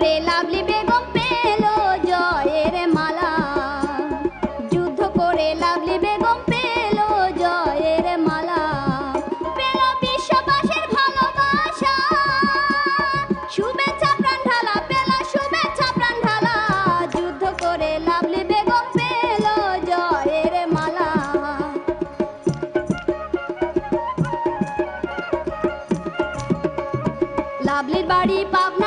করে লাভলি বেগম পেল জয়ের মালা। যুদ্ধ করে লাভলি বেগম পেল জয়ের মালা। শুভেচ্ছা শুভেচ্ছা প্রাণ যুদ্ধ করে লাভলি বেগম পেল জয়ের মালা। লাভলির বাড়ি পাবনা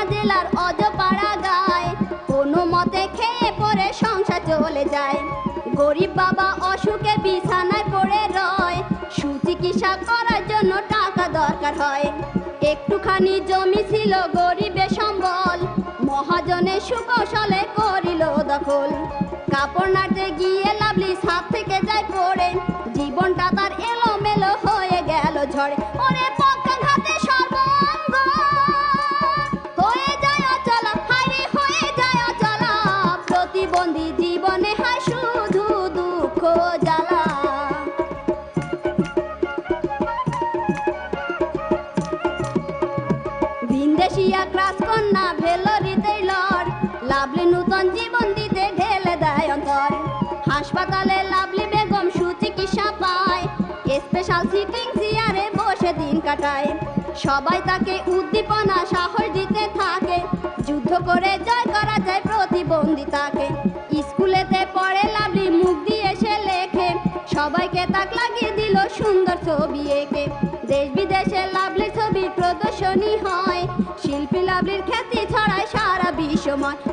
গরিব বাবা অসুখে বিছানায় পড়ে রয়। সুচিকিৎসা করার জন্য টাকা দরকার হয়। একটুখানি জমি ছিল গরিবের সম্বল। মহাজনের সুকৌশলে করিল দখল। কাপড় নাড়তে গিয়ে লাভলি ছাদ থেকে যায় পড়ে। জীবনটা তার এলোমেলো হয়ে গেল ঝড়ে। ক্রাস কন্যা ভেলোরিতে লড় লাভলি নূতন জীবন দিতে ঢেলে দেয় অন্তর। হাসপাতালে লাভলি বেগম সুচিকিৎসা পায় স্পেশাল সিটিং চেয়ারে বসে দিন কাটায়। সবাই তাকে উদ্দীপনা, সাহস দিতে থাকে, যুদ্ধ করে জয় করা যায় প্রতিবন্ধিতাকে। স্কুলেতে পড়ে লাভলি মুখ দিয়ে সে লেখে, সবাইকে তাক লাগিয়ে দিল সুন্দর ছবি এঁকে। শিল্পী লাভলির খ্যাতি ছড়ায় সারা বিশ্বময়।